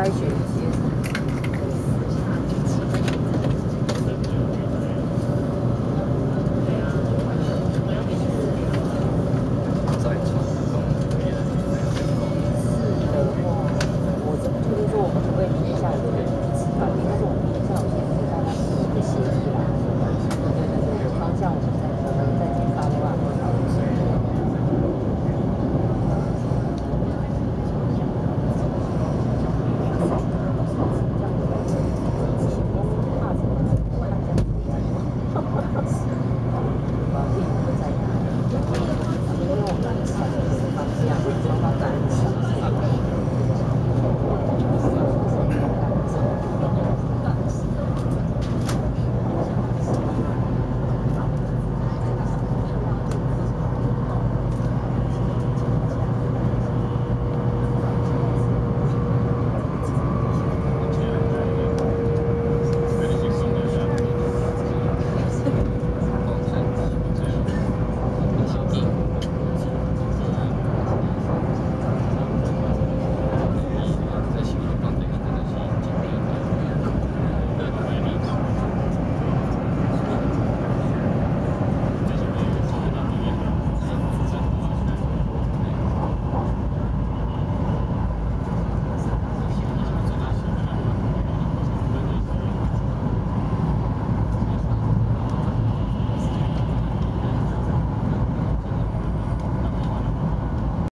筛选一些。